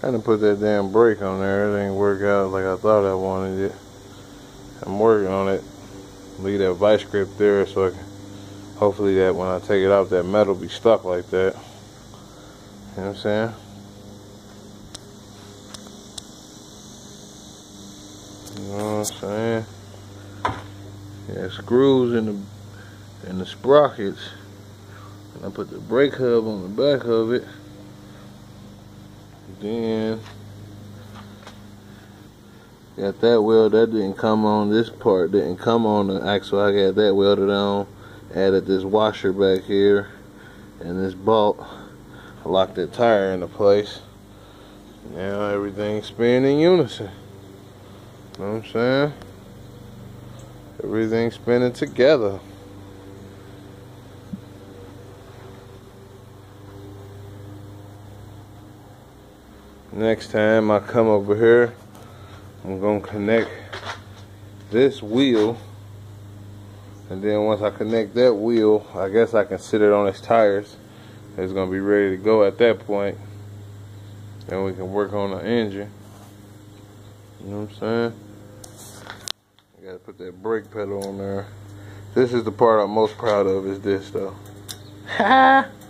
Trying to put that damn brake on there. It ain't work out like I thought I wanted it. I'm working on it. Leave that vice grip there so I can, hopefully that when I take it off that metal be stuck like that. You know what I'm saying? You know what I'm saying? Yeah, screws in the in the sprockets. And I put the brake hub on the back of it. Then got that weld that didn't come on this part didn't come on the axle I got that welded on added this washer back here and this bolt I locked that tire into place now everything's spinning in unison you know what I'm saying? Everything's spinning together next time I come over here I'm gonna connect this wheel. And then once I connect that wheel I guess I can sit it on its tires. It's gonna be ready to go at that point. And we can work on the engine. You know what I'm saying? I gotta put that brake pedal on there. This is the part I'm most proud of is this though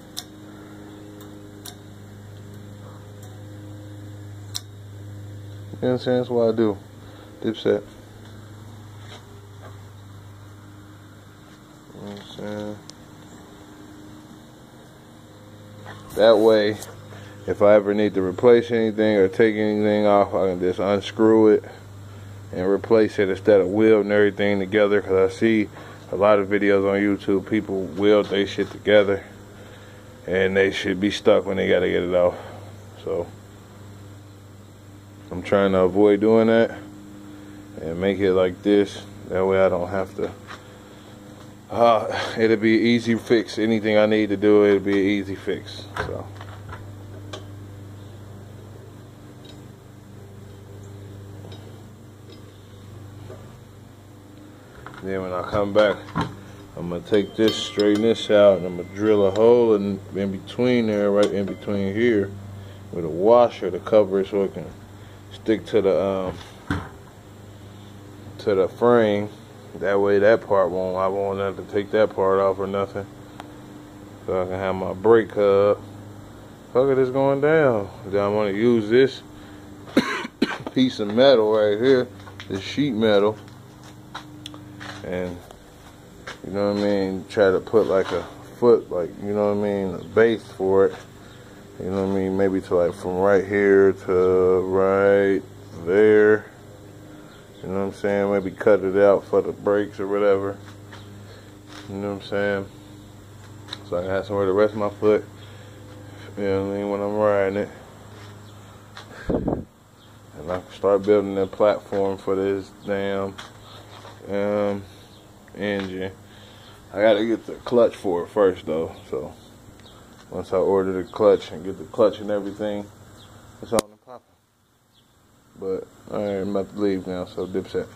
You know what I'm saying? That's what I do. Dipset. You know what I'm saying? That way, if I ever need to replace anything or take anything off, I can just unscrew it and replace it instead of welding everything together. Because I see a lot of videos on YouTube, people weld their shit together and they should be stuck when they got to get it off. So. I'm trying to avoid doing that and make it like this. That way I don't have to. Uh, it'll be easy fix. Anything I need to do, it'll be an easy fix. So. Then when I come back, I'm gonna take this, straighten this out, and I'm gonna drill a hole in, in between there, right in between here, with a washer to cover it so it can stick to the um, to the frame. That way that part won't, I won't have to take that part off or nothing. So I can have my brake hub. Look at this going down. Then I'm gonna use this piece of metal right here, this sheet metal, and you know what I mean, try to put like a foot, like, you know what I mean, a base for it. You know what I mean? Maybe to like from right here to right there. You know what I'm saying? Maybe cut it out for the brakes or whatever. You know what I'm saying? So I can have somewhere to rest my foot. You know what I mean? When I'm riding it. And I can start building a platform for this damn um, engine. I gotta get the clutch for it first though, so once I order the clutch and get the clutch and everything, it's on and popping. But alright, I'm about to leave now, so dipset.